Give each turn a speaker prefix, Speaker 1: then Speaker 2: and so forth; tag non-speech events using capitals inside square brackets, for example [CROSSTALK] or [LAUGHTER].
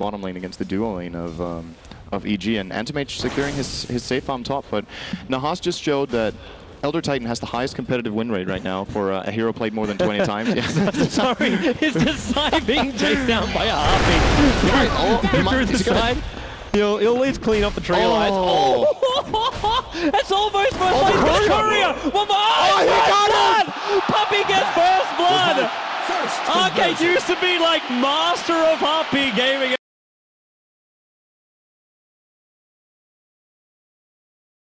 Speaker 1: bottom lane against the duo lane of um, of EG, and Antimage securing his, his safe on top, but Nahaz just showed that Elder Titan has the highest competitive win rate right now for uh, a hero played more than 20 [LAUGHS] times. [LAUGHS]
Speaker 2: Sorry, it's the side being chased down by a harpy.
Speaker 1: Right, oh,
Speaker 2: Through the side. He'll, he'll at least clean up the tree lines.
Speaker 1: Oh. [LAUGHS]
Speaker 2: Oh! It's almost first
Speaker 1: Oh, place
Speaker 2: for
Speaker 1: courier.
Speaker 2: One more! Oh,
Speaker 1: he got
Speaker 2: blood! Puppey gets first blood!
Speaker 3: First
Speaker 2: Arcade used to be like master of harpy gaming.